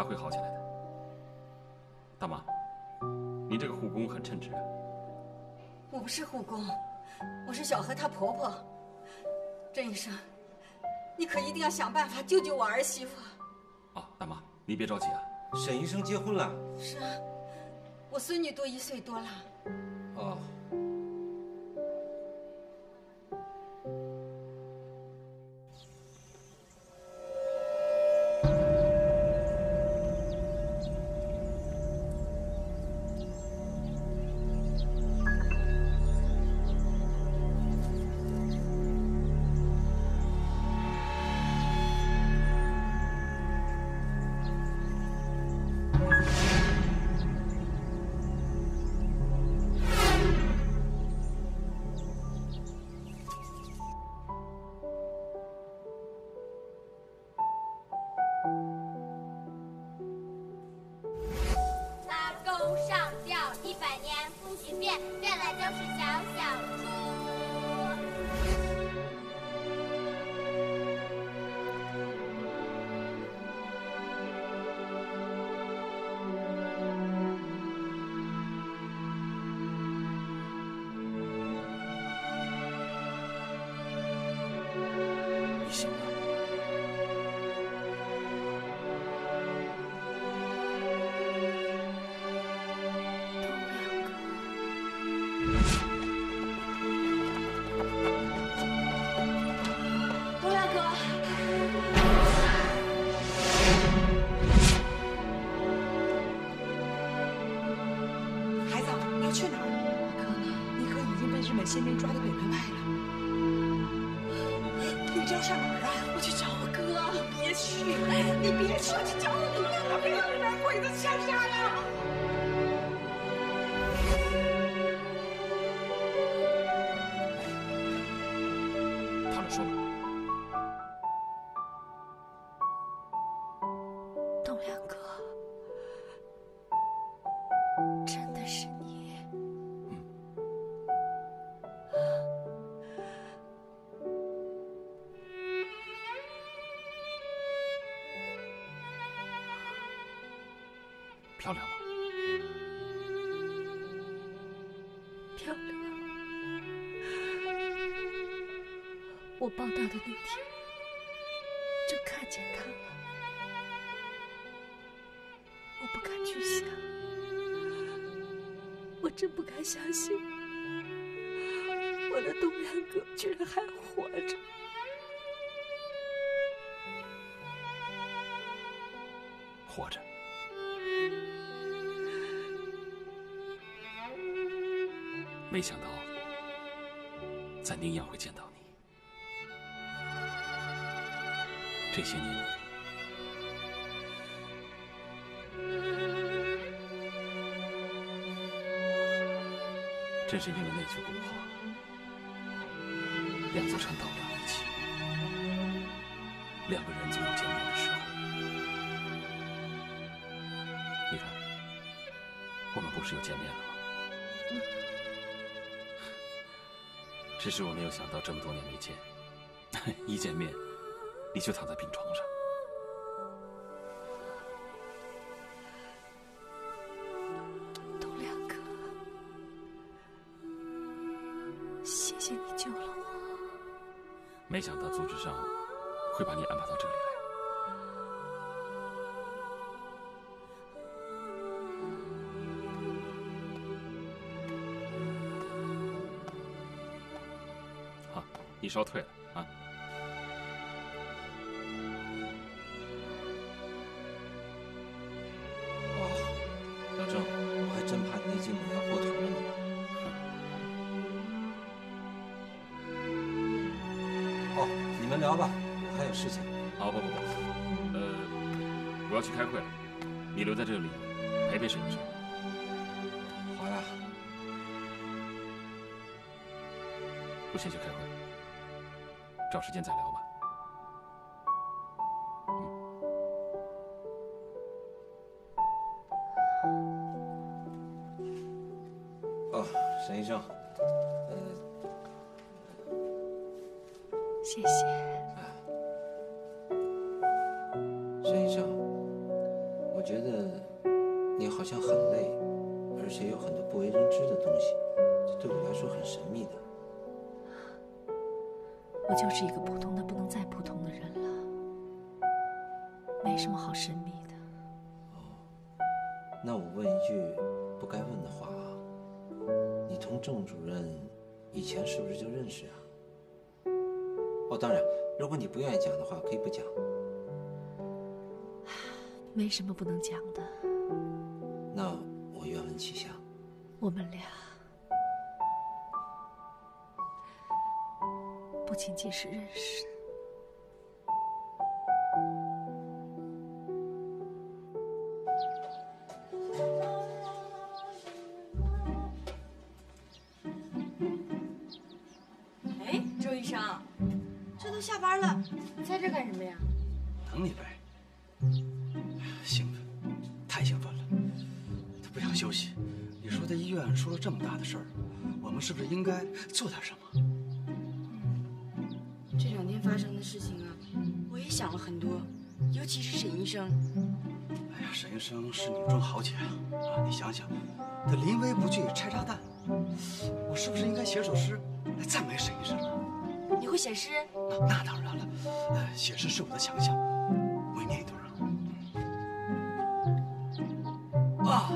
他会好起来的。大妈，您这个护工很称职啊。我不是护工，我是小何她婆婆。郑医生，你可一定要想办法救救我儿媳妇。啊，大妈，您别着急啊。沈医生结婚了。是啊，我孙女都一岁多了。哦。我报道的那天就看见他了，我不敢去想，我真不敢相信，我的东阳哥居然还活着。活着。没想到在宁阳会见到这些年，真是应了那句古话：“两座山到不了一起，两个人总有见面的时候。”你看，我们不是又见面了吗？只是我没有想到，这么多年没见，一见面你就躺在病床上。东亮哥，谢谢你救了我。没想到组织上会把你安排到这里来。你烧退了先去开会。找时间再聊哦，当然，如果你不愿意讲的话，可以不讲。没什么不能讲的。那我愿闻其详。我们俩不仅仅是认识。是我的强项，我念一段啊。啊，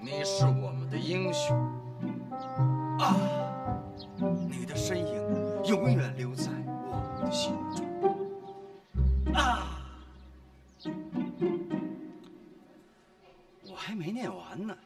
你是我们的英雄啊，你的身影永远留在我们的心中啊。我还没念完呢。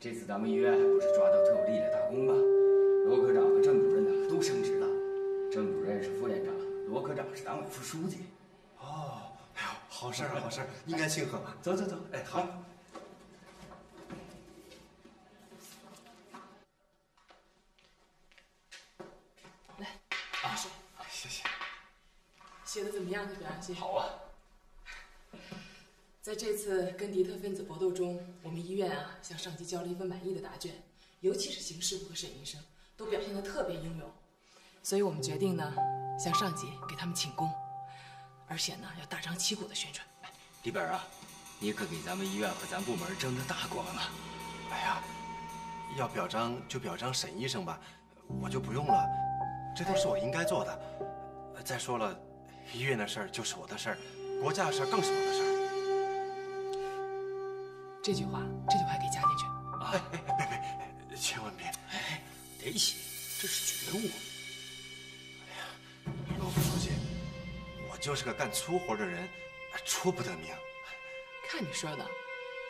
这次咱们医院不是抓到特有力的大功吗？罗科长和郑主任呢都升职了，郑主任是副院长，罗科长是党委副书记。哦，哎呦，好事啊，好事，应该庆贺吧！走走走，哎，好。大叔，谢谢。写的怎么样？这表扬信。好啊，在这次跟敌特分子搏斗中，我们医院啊向上级交了一份满意的答卷，尤其是邢师傅和沈医生都表现得特别英勇，所以我们决定呢向上级给他们请功，而且呢要大张旗鼓的宣传。李本啊，你可给咱们医院和咱部门争了大光了。哎呀，要表彰就表彰沈医生吧，我就不用了，这都是我应该做的。呃再说了，医院的事儿就是我的事儿，国家的事儿更是我的事儿。这句话，这句话给加进去啊。别别，千万别！哎，得写，这是觉悟。哎呀罗副书记，我就是个干粗活的人，出不得名。看你说的，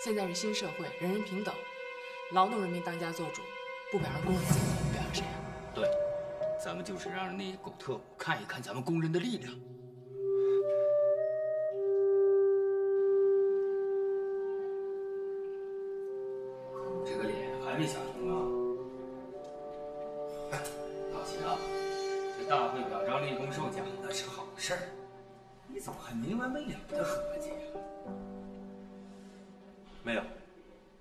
现在是新社会，人人平等，劳动人民当家作主，不表扬工人，表扬谁啊？对，咱们就是让那些狗特务看一看咱们工人的力量。没想通啊？哎，老秦啊，这大会表彰立功受奖那是好事儿，你怎么还没完没了的合计呀？没有，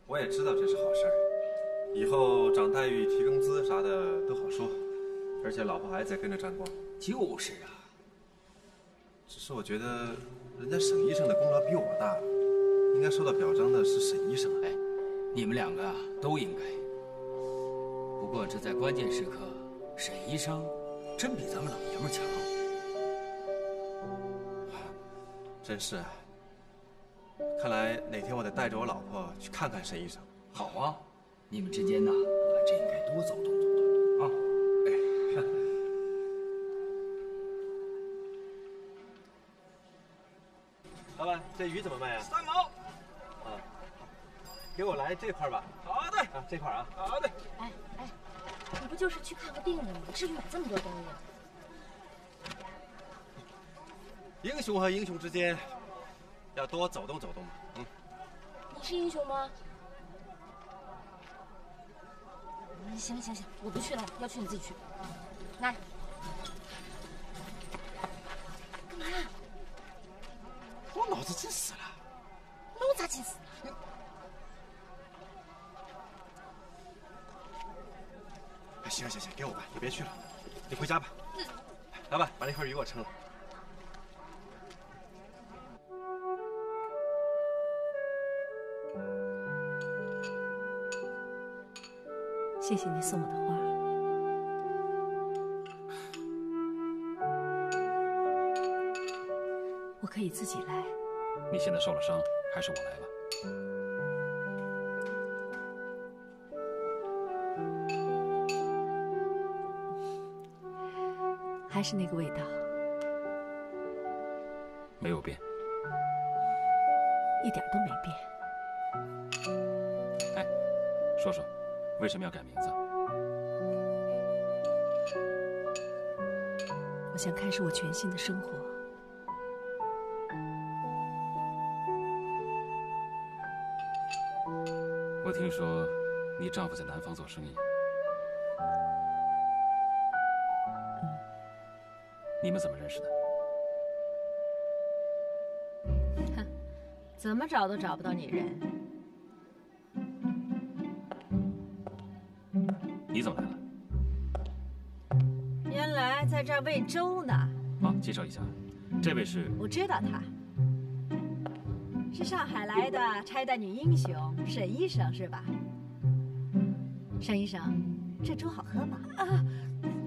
我也知道这是好事儿，以后涨待遇、提工资啥的都好说，而且老婆孩子也跟着沾光。就是啊，只是我觉得人家沈医生的功劳比我大，应该受到表彰的是沈医生。哎，你们两个啊都应该。不过这在关键时刻，沈医生真比咱们老爷们强。真是啊，看来哪天我得带着我老婆去看看沈医生。好啊，你们之间呐，还真应该多走动走动啊。老板，这鱼怎么卖啊？三毛。啊，给我来这块吧。好的，啊，这块啊。好的。哎哎，你不就是去看个病的吗？至于买这么多东西？英雄和英雄之间要多走动走动嘛。嗯，你是英雄吗？行了行行，我不去了，要去你自己去。来。干嘛呀？我脑子真死了。那我咋进死？哎，行行行，给我吧，你别去了，你回家吧。老板，把那块鱼给我称了。谢谢你送我的花。我可以自己来。你现在受了伤，还是我来吧。还是那个味道，没有变。一点都没变。哎，说说，为什么要改名字？我想开始我全新的生活。我听说你丈夫在南方做生意。你们怎么认识的？哼怎么找都找不到你人。你怎么来了？原来在这儿喂粥呢。好，介绍一下，这位是我知道他，是上海来的拆弹女英雄沈医生是吧？沈医生，这粥好喝吗？啊，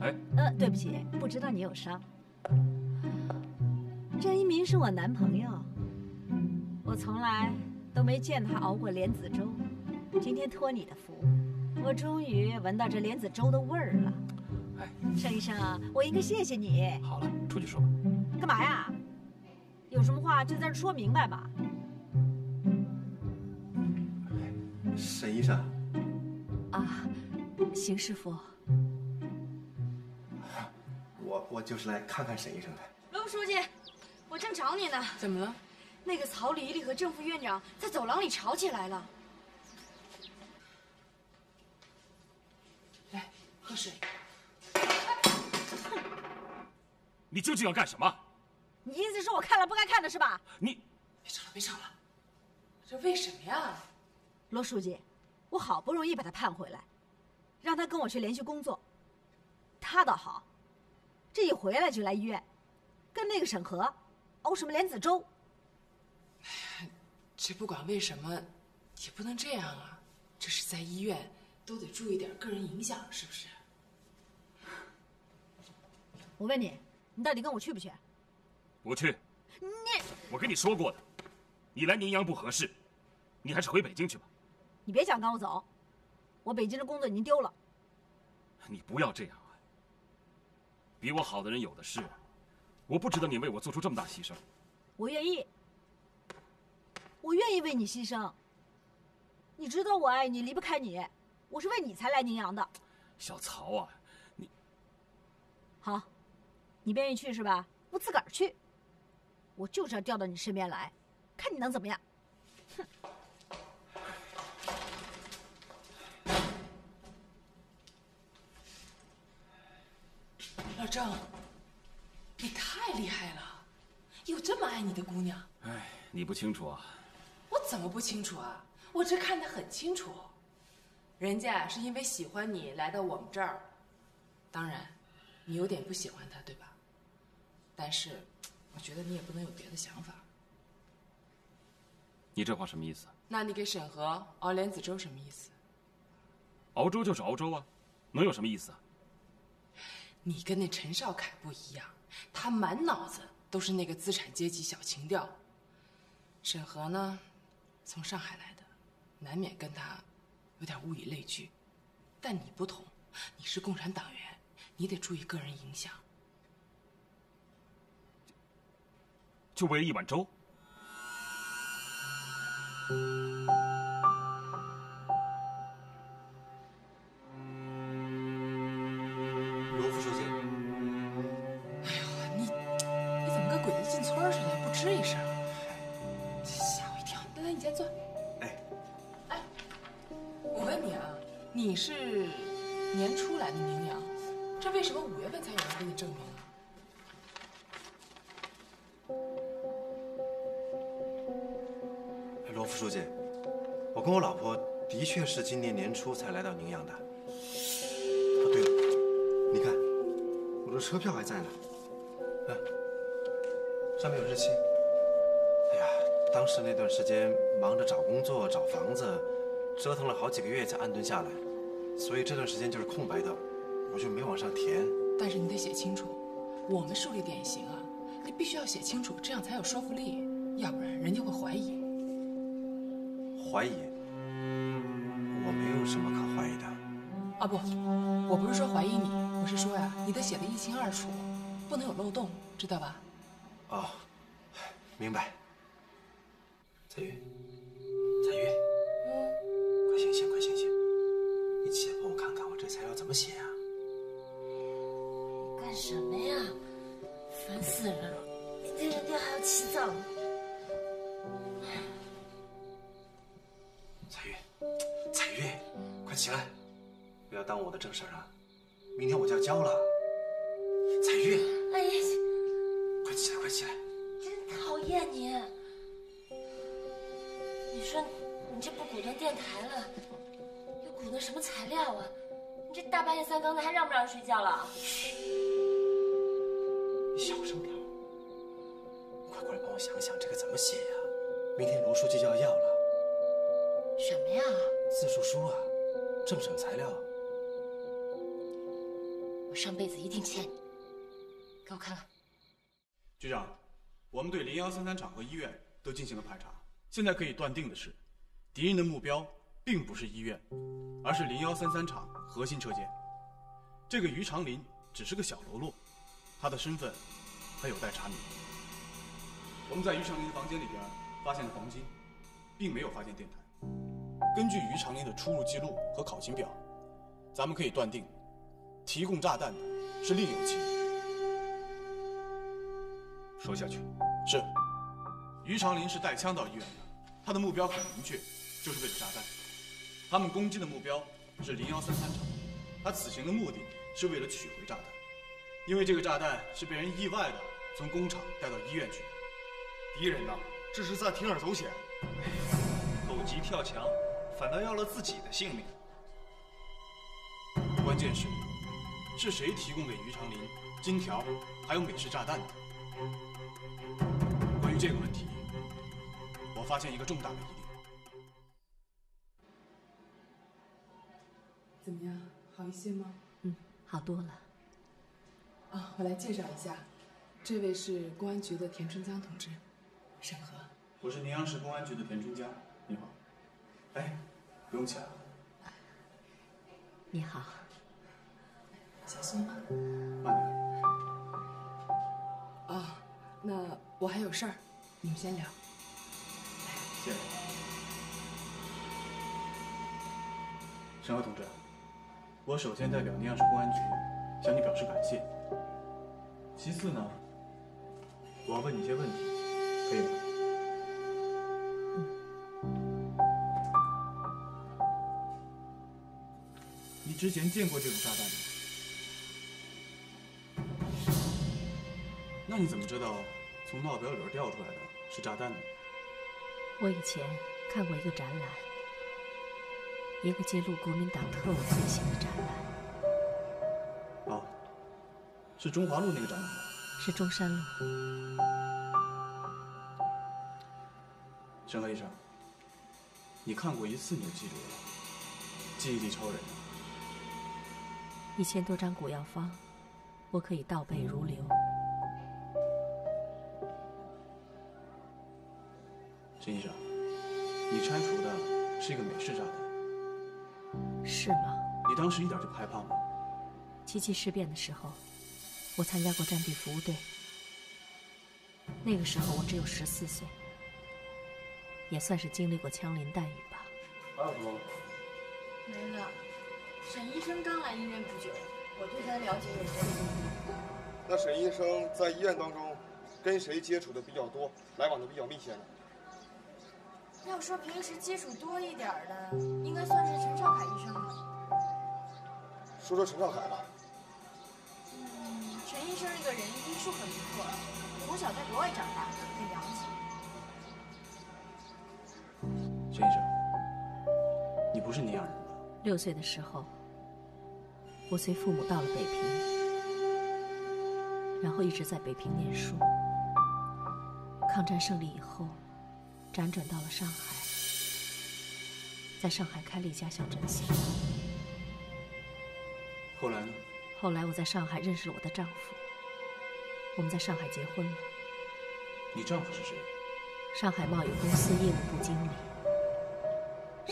哎，呃，对不起，不知道你有伤。郑一鸣是我男朋友，我从来都没见他熬过莲子粥。今天托你的福，我终于闻到这莲子粥的味儿了。哎，盛医生，我应该谢谢你。好了，出去说吧。干嘛呀？有什么话就在这说明白吧。沈医生，啊，邢师傅，我我就是来看看沈医生的。罗书记，我正找你呢。怎么了？那个曹丽丽和郑副院长在走廊里吵起来了。来，喝水。你究竟要干什么？你意思是我看了不该看的是吧？你别吵了，别吵了。这为什么呀？罗书记，我好不容易把他盼回来，让他跟我去连续工作。他倒好，这一回来就来医院，跟那个沈河熬什么莲子粥。这不管为什么，也不能这样啊！这是在医院，都得注意点个人影响，是不是？我问你，你到底跟我去不去？不去。你我跟你说过的，你来宁阳不合适，你还是回北京去吧。你别想赶我走，我北京的工作已经丢了。你不要这样啊！比我好的人有的是，我不值得你为我做出这么大牺牲。我愿意，我愿意为你牺牲。你知道我爱你，离不开你，我是为你才来宁阳的。小曹啊，你好，你不愿意去是吧？我自个儿去。我就是要调到你身边来，看你能怎么样。哼！老郑，你太厉害了，有这么爱你的姑娘。哎，你不清楚啊。我怎么不清楚啊？我这看得很清楚，人家是因为喜欢你来到我们这儿，当然，你有点不喜欢他，对吧？但是，我觉得你也不能有别的想法。你这话什么意思？那你给沈河熬莲子粥什么意思？熬粥就是熬粥啊，能有什么意思啊？你跟那陈少凯不一样，他满脑子都是那个资产阶级小情调。沈河呢，从上海来的，难免跟他有点物以类聚。但你不同，你是共产党员，你得注意个人影响。就为了一碗粥？你先坐。哎，哎，我问你啊，你是年初来的宁阳，这为什么五月份才有人给你证明啊？罗副书记，我跟我老婆的确是今年年初才来到宁阳的。哦，对了，你看，我的车票还在呢，啊，上面有日期。当时那段时间忙着找工作、找房子，折腾了好几个月才安顿下来，所以这段时间就是空白的，我就没往上填。但是你得写清楚，我们树立典型啊，你必须要写清楚，这样才有说服力，要不然人家会怀疑。怀疑？我没有什么可怀疑的。啊不，我不是说怀疑你，我是说呀，你得写得一清二楚，不能有漏洞，知道吧？哦，明白。彩云，彩玉，快醒醒，快醒醒！你起来帮我看看，我这材料怎么写啊？干什么呀？烦死人了！明天人家还要起早呢。彩云，彩云，快起来，不要耽误我的正事儿啊！明天我就要交了。彩玉，哎呀，快起来，快起来！真讨厌你！你说你这不鼓捣电台了，又鼓捣什么材料啊？你这大半夜三更的还让不让人睡觉了？你小声点儿，快过来帮我想想这个怎么写呀、明天卢书记就要要了。什么呀？自述书啊，政审材料。我上辈子一定欠你。给我看看。局长，我们对零幺三三厂和医院都进行了排查，现在可以断定的是，敌人的目标并不是医院，而是零幺三三厂核心车间。这个于长林只是个小喽啰，他的身份还有待查明。我们在于长林的房间里边发现了黄金，并没有发现电台。根据于长林的出入记录和考勤表，咱们可以断定，提供炸弹的是另有其人。说下去。是，于长林是带枪到医院的，他的目标很明确，就是为了炸弹。他们攻击的目标是零幺三三厂，他此行的目的是为了取回炸弹，因为这个炸弹是被人意外的从工厂带到医院去的。敌人呢，这是在铤而走险，狗急跳墙，反倒要了自己的性命。关键是，是谁提供给于长林金条还有美式炸弹的？关于这个问题，我发现一个重大的疑点。怎么样，好一些吗？嗯，好多了。啊，我来介绍一下，这位是公安局的田春江同志，审核。我是宁阳市公安局的田春江，你好。哎，不用抢。你好。小心啊。慢点。啊，那我还有事儿，你们先聊。谢谢。沈浩同志，我首先代表宁阳市公安局向你表示感谢。其次呢，我要问你一些问题，可以吗？你之前见过这种炸弹吗？那你怎么知道从闹表里边掉出来的是炸弹呢？我以前看过一个展览，一个揭露国民党特务罪行的展览。哦，是中华路那个展览吗？是中山路。沈河医生，你看过一次你就记住了，记忆力超人。一千多张古药方，我可以倒背如流。沈医生，你拆除的是一个美式炸弹，是吗？你当时一点就不害怕吗？七七事变的时候，我参加过战地服务队。那个时候我只有十四岁，也算是经历过枪林弹雨吧。还有什么？没了。沈医生刚来医院不久，我对他的了解也不多。那沈医生在医院当中跟谁接触的比较多，来往的比较密切呢？要说平时接触多一点的，应该算是陈少凯医生吧。说说陈少凯吧。嗯，陈医生这个人医术很不错，从小在国外长大，很洋气。陈医生，你不是尼亚人吧？六岁的时候，我随父母到了北平，然后一直在北平念书。抗战胜利以后，辗转到了上海，在上海开了一家小诊所。后来呢？后来我在上海认识了我的丈夫，我们在上海结婚了。你丈夫是谁？上海贸易公司业务部经理。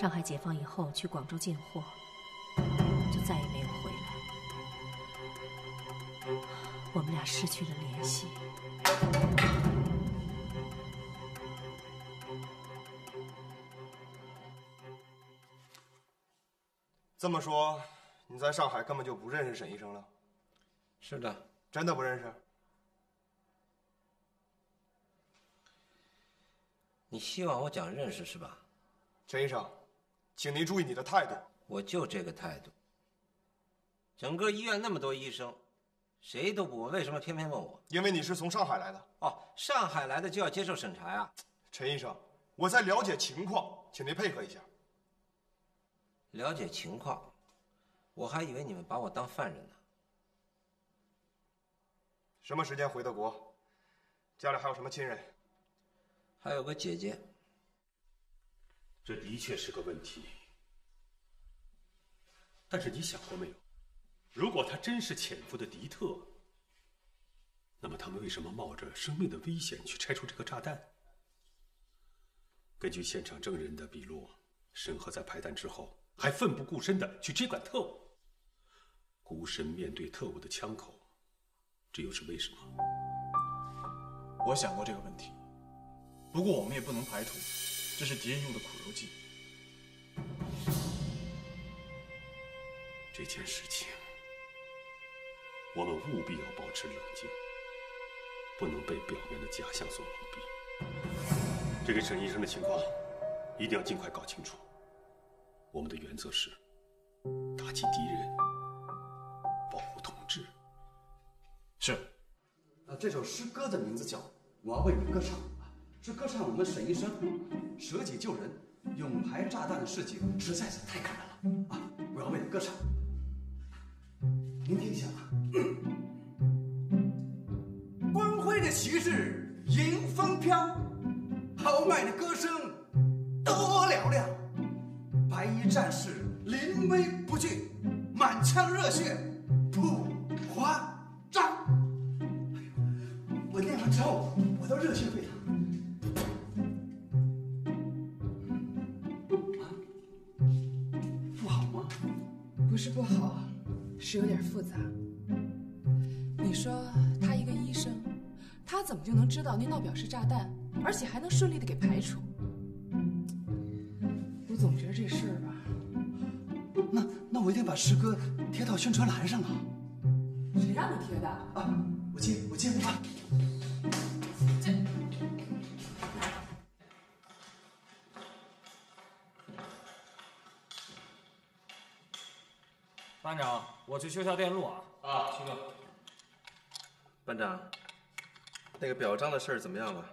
上海解放以后去广州进货，就再也没有回来。我们俩失去了联系。这么说，你在上海根本就不认识沈医生了？是的，真的不认识？你希望我讲认识是吧？陈医生，请您注意你的态度。我就这个态度。整个医院那么多医生，谁都不问，为什么偏偏问我？因为你是从上海来的。哦，上海来的就要接受审查呀？陈医生，我在了解情况，请您配合一下。了解情况，我还以为你们把我当犯人呢。什么时间回的国？家里还有什么亲人？还有个姐姐。这的确是个问题。但是你想过没有，如果他真是潜伏的敌特，那么他们为什么冒着生命的危险去拆除这个炸弹？根据现场证人的笔录，申河在排弹之后。还奋不顾身的去追赶特务，孤身面对特务的枪口，这又是为什么？我想过这个问题，不过我们也不能排除，这是敌人用的苦肉计。这件事情，我们务必要保持冷静，不能被表面的假象所蒙蔽。这个沈医生的情况，一定要尽快搞清楚。我们的原则是打击敌人，保护同志。是。那这首诗歌的名字叫《我要为你歌唱》，是歌唱我们沈医生舍己救人、勇排炸弹的事迹，实在是太感人了啊！我要为你歌唱，您听一下啊。光辉的旗帜迎风飘，豪迈的歌声多嘹亮。白衣战士临危不惧，满腔热血普华章。我念完之后，我都热血沸腾。啊，不好吗？不是不好，是有点复杂。你说他一个医生，他怎么就能知道那闹表是炸弹，而且还能顺利的给排除？把诗歌贴到宣传栏上了！谁让你贴的？啊，我接我接。班长，我去修下电路啊！啊，去吧。班长，那个表彰的事儿怎么样了？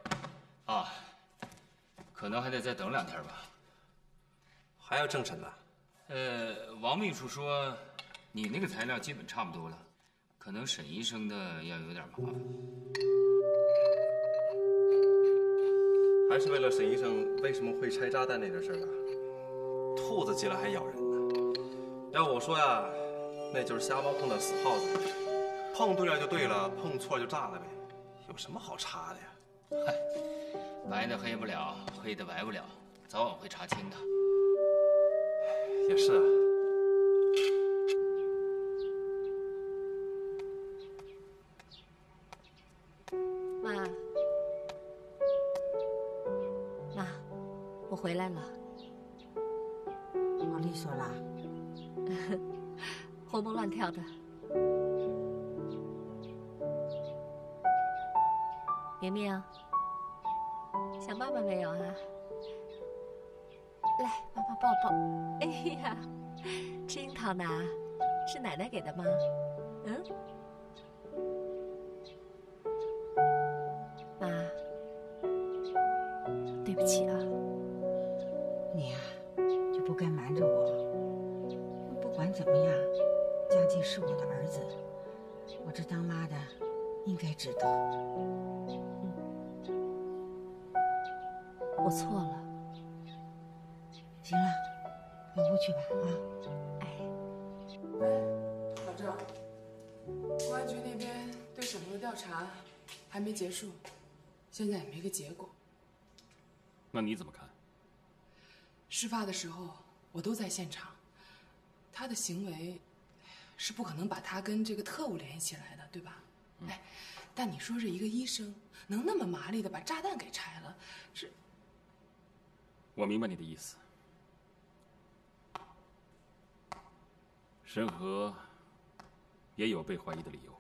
啊，可能还得再等两天吧。还要政审呢？呃，王秘书说，你那个材料基本差不多了，可能沈医生的要有点麻烦。还是为了沈医生为什么会拆炸弹那件事儿啊？兔子急了还咬人呢。要我说呀，那就是瞎猫碰到死耗子，碰对了就对了，碰错就炸了呗，有什么好查的呀？嗨，白的黑不了，黑的白不了，早晚会查清的。也是啊。妈，妈，我回来了。毛利说啦，活蹦乱跳的。明明，想爸爸没有啊？抱抱。哎呀，吃 樱桃呢？是奶奶给的吗？嗯，还没结束，现在也没个结果。那你怎么看？事发的时候我都在现场，他的行为是不可能把他跟这个特务联系起来的，对吧？哎，但你说这一个医生能那么麻利的把炸弹给拆了，是我明白你的意思。沈河也有被怀疑的理由。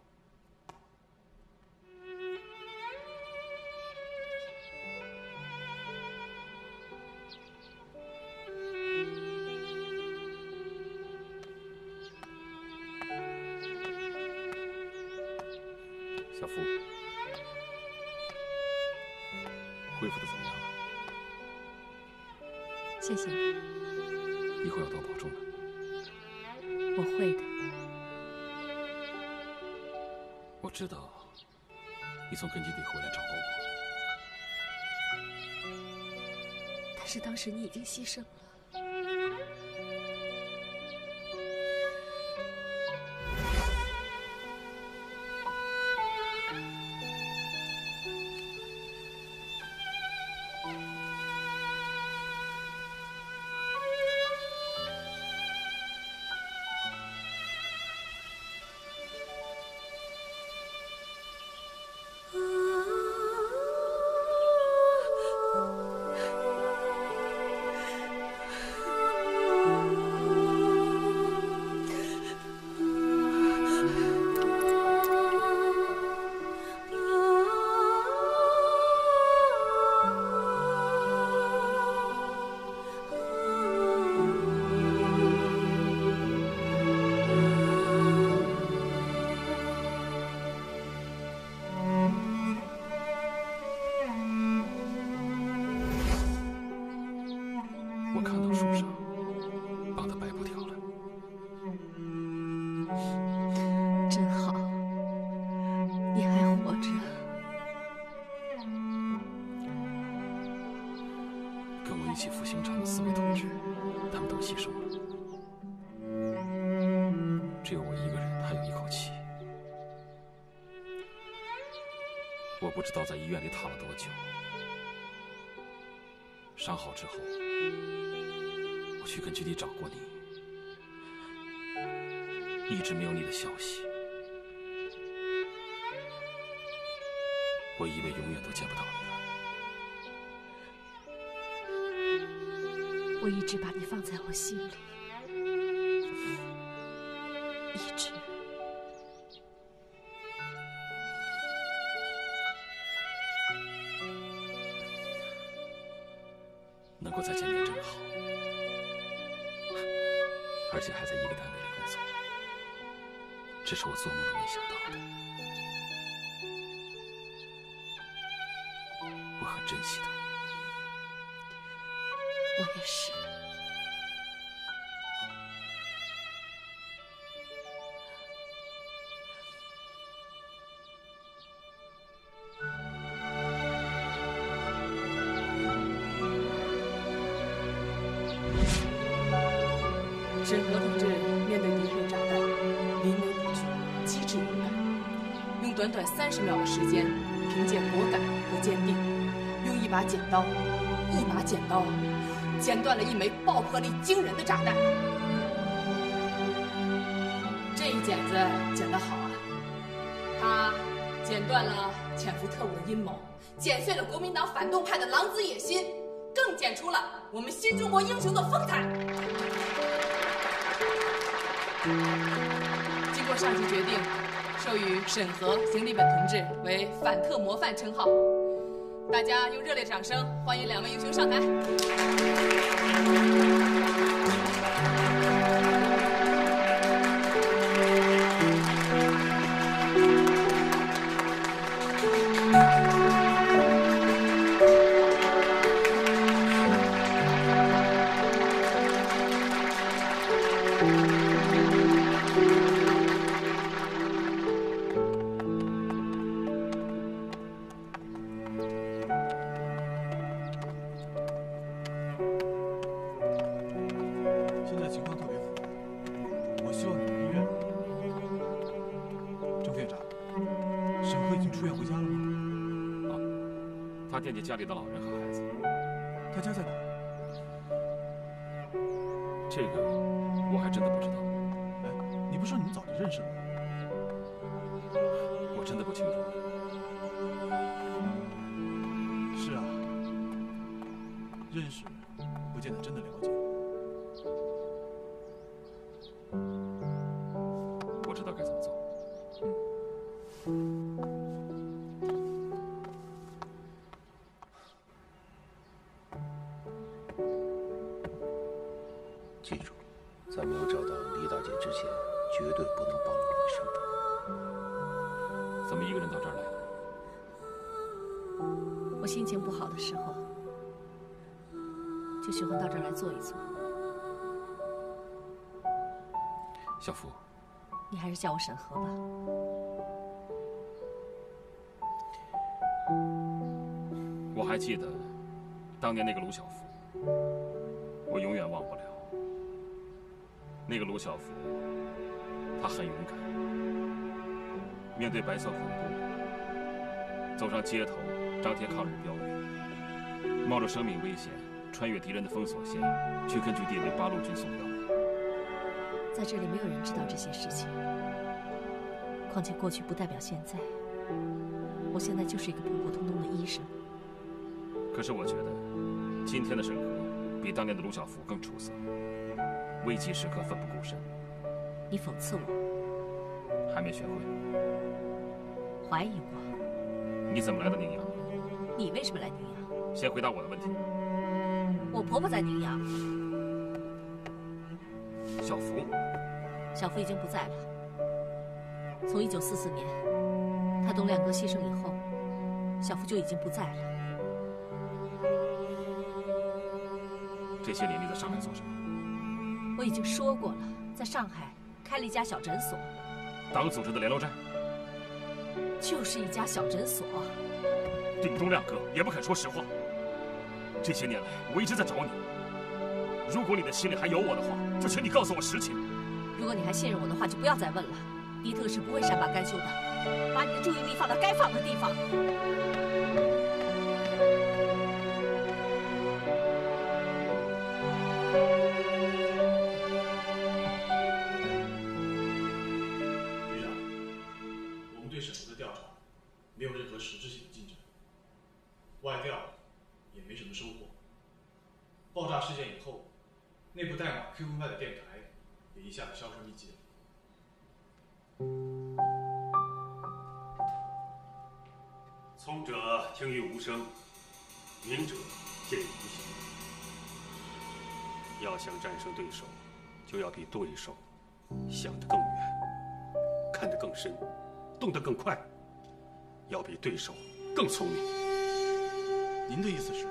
你已经牺牲了。医院里躺了多久，伤好之后，我去根据地找过你，一直没有你的消息，我以为永远都见不到你了。我一直把你放在我心里，一直。再见面真好，而且还在一个单位里工作，这是我做梦都没想到的。我很珍惜他。我也是。短短三十秒的时间，凭借果敢和坚定，用一把剪刀，一把剪刀，剪断了一枚爆破力惊人的炸弹。这一剪子剪得好啊！它剪断了潜伏特务的阴谋，剪碎了国民党反动派的狼子野心，更剪出了我们新中国英雄的风采。经过上级决定，授予沈河、邢立本同志为反特模范称号。大家用热烈掌声欢迎两位英雄上台。家里的老人记住，在没有找到李大姐之前，绝对不能暴露你的身份。怎么一个人到这儿来了？我心情不好的时候，就喜欢到这儿来坐一坐。小福，你还是叫我沈河吧。我还记得当年那个卢小福，那个卢小福，他很勇敢，面对白色恐怖，走上街头，张贴抗日标语，冒着生命危险穿越敌人的封锁线，去根据地为八路军送药。在这里没有人知道这些事情，况且过去不代表现在。我现在就是一个普普通通的医生。可是我觉得，今天的沈河比当年的卢小福更出色，危急时刻奋不顾身。你讽刺我？还没学会？怀疑我？你怎么来的宁阳？你为什么来宁阳？先回答我的问题。我婆婆在宁阳。小福？小福已经不在了。从一九四四年，他董亮哥牺牲以后，小福就已经不在了。这些年你在上海做什么？我已经说过了，在上海开了一家小诊所。党组织的联络站？就是一家小诊所。丁东亮哥也不肯说实话。这些年来，我一直在找你。如果你的心里还有我的话，就请你告诉我实情。如果你还信任我的话，就不要再问了。迪特是不会善罢甘休的，把你的注意力放到该放的地方。想战胜对手，就要比对手想得更远，看得更深，动得更快，要比对手更聪明。您的意思是，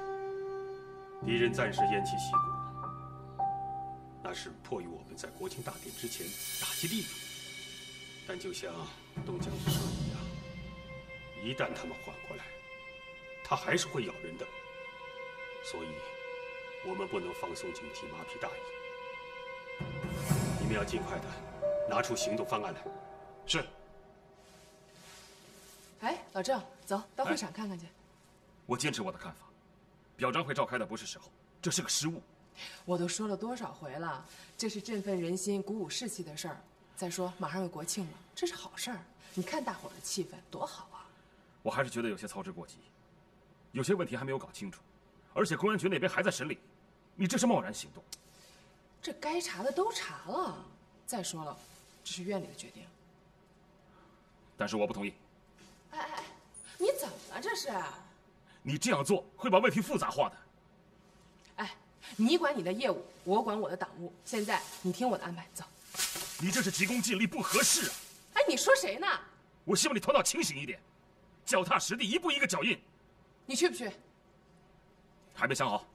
敌人暂时偃旗息鼓，那是迫于我们在国庆大典之前打击力度。但就像东江的蛇一样，一旦他们缓过来，它还是会咬人的。所以，我们不能放松警惕、麻痹大意。你们要尽快的拿出行动方案来。是。哎，老郑，走到会场看看去。我坚持我的看法，表彰会召开的不是时候，这是个失误。我都说了多少回了，这是振奋人心、鼓舞士气的事儿。再说，马上要国庆了，这是好事儿。你看大伙儿的气氛多好啊！我还是觉得有些操之过急，有些问题还没有搞清楚，而且公安局那边还在审理，你这是贸然行动。这该查的都查了。再说了，这是院里的决定。但是我不同意。哎哎哎，你怎么了？这是？你这样做会把问题复杂化的。哎，你管你的业务，我管我的党务。现在你听我的安排，走。你这是急功近利，不合适啊！哎，你说谁呢？我希望你头脑清醒一点，脚踏实地，一步一个脚印。你去不去？还没想好。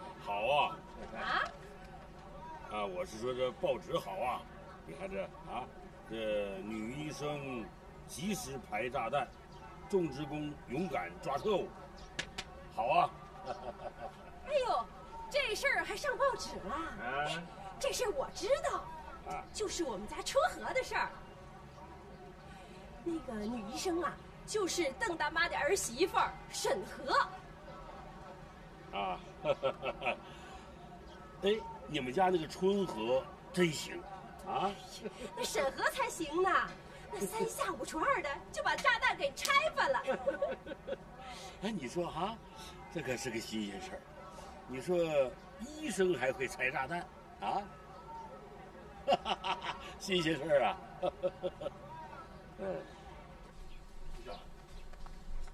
好啊。啊？啊，我是说这报纸好啊，你看这啊，这女医生及时排炸弹，种植工勇敢抓特务，好啊，哎呦，这事儿还上报纸了。啊，这事儿我知道，就是我们家车和的事儿。那个女医生啊，就是邓大妈的儿媳妇儿沈和。啊，哎，你们家那个春和真行，啊！那沈和才行呢，那三下五除二的就把炸弹给拆翻了。哎，你说哈，这可是个新鲜事儿。你说医生还会拆炸弹啊？新鲜事儿啊！嗯。局长，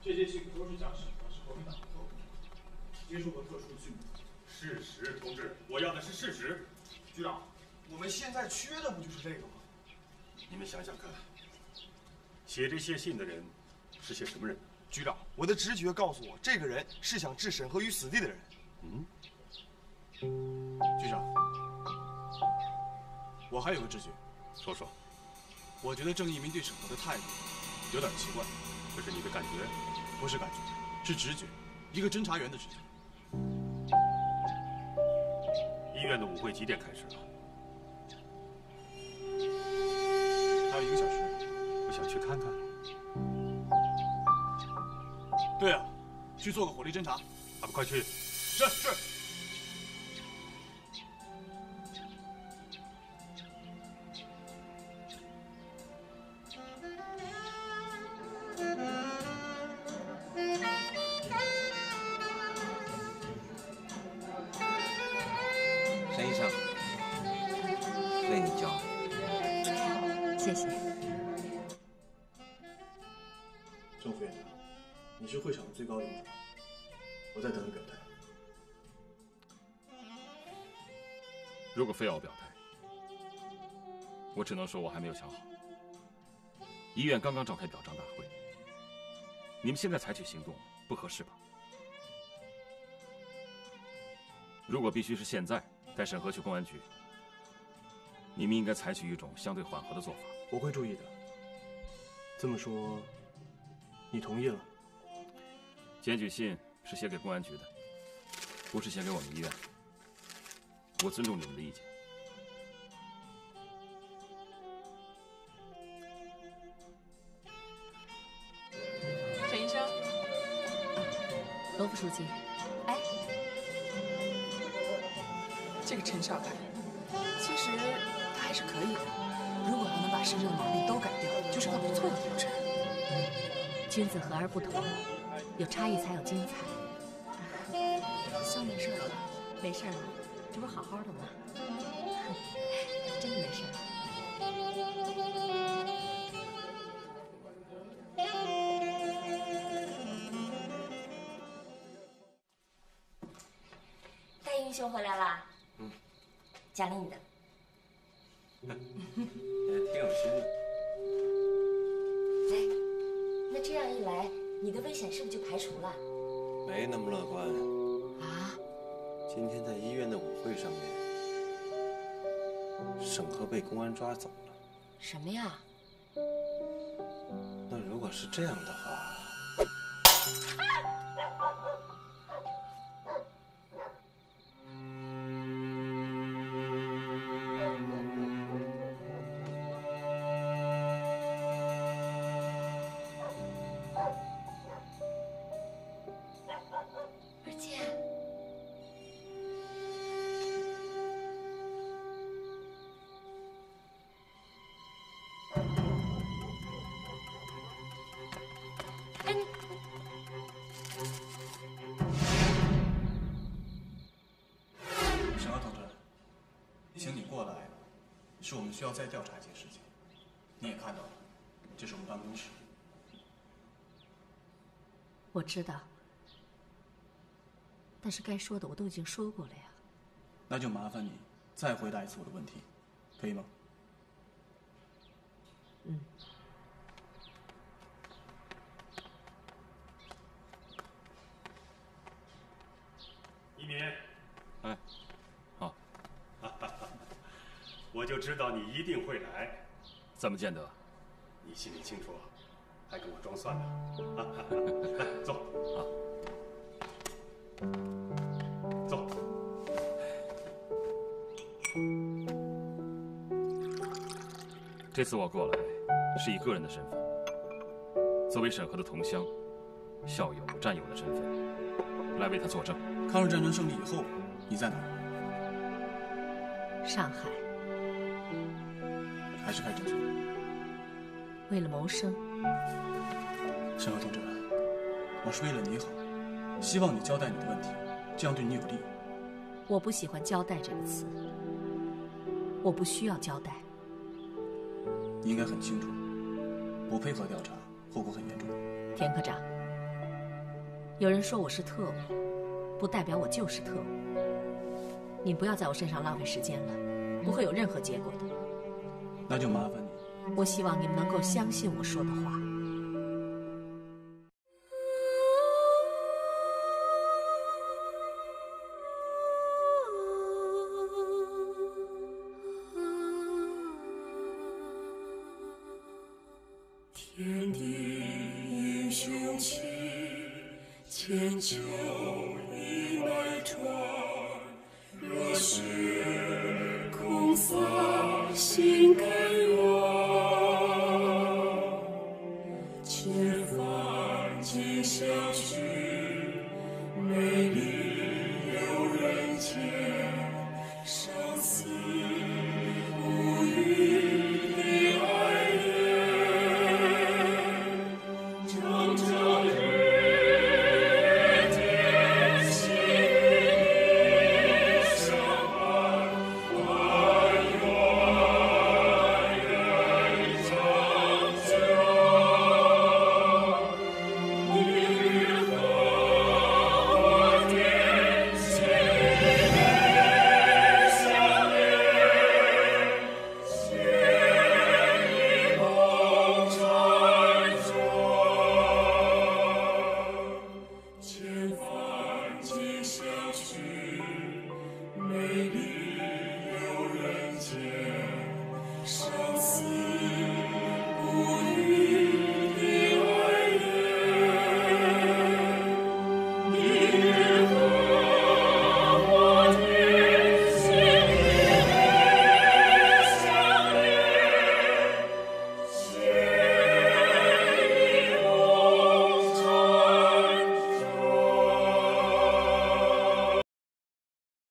这些信都是讲沈和是国民党的特务，接受过特殊的训练。事实，同志，我要的是事实。局长，我们现在缺的不就是这个吗？你们想想看，写这些信的人是些什么人？局长，我的直觉告诉我，这个人是想置沈河于死地的人。嗯，局长，我还有个直觉，说说。我觉得郑一民对沈河的态度有点奇怪。这是你的感觉？不是感觉，是直觉，一个侦查员的直觉。院的舞会几点开始啊？还有一个小时，我想去看看。对啊，去做个火力侦查。咱们快去。是是。能说我还没有想好。医院刚刚召开表彰大会，你们现在采取行动不合适吧？如果必须是现在带沈河去公安局，你们应该采取一种相对缓和的做法。我会注意的。这么说，你同意了？检举信是写给公安局的，不是写给我们医院。我尊重你们的意见。副书记，哎，这个陈少凯，其实他还是可以的。如果他能把身上的毛病都改掉，就是个不错的调查。君子和而不同，有差异才有精彩。算没事了，没事了，这不是好好的吗？奖励你的。也挺有心的。哎，那这样一来，你的危险是不是就排除了？没那么乐观。啊？今天在医院的舞会上面，沈和被公安抓走了。什么呀？那如果是这样的话，是我们需要再调查一些事情。你也看到了，这是我们办公室。我知道，但是该说的我都已经说过了呀。那就麻烦你再回答一次我的问题，可以吗？嗯。知道你一定会来。怎么见得？你心里清楚啊还跟我装蒜呢。走。走。这次我过来是以个人的身份作为审核的同乡校友战友的身份来为他作证。抗日战争胜利以后你在哪上海。还是开诊所？为了谋生。沈河同志，我是为了你好，希望你交代你的问题，这样对你有利。我不喜欢“交代”这个词，我不需要交代。你应该很清楚，不配合调查，后果很严重。田科长，有人说我是特务，不代表我就是特务。你不要在我身上浪费时间了，不会有任何结果的。那就麻烦你。我希望你们能够相信我说的话。今宵去，美丽又人间。